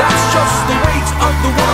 That's just the weight of the world.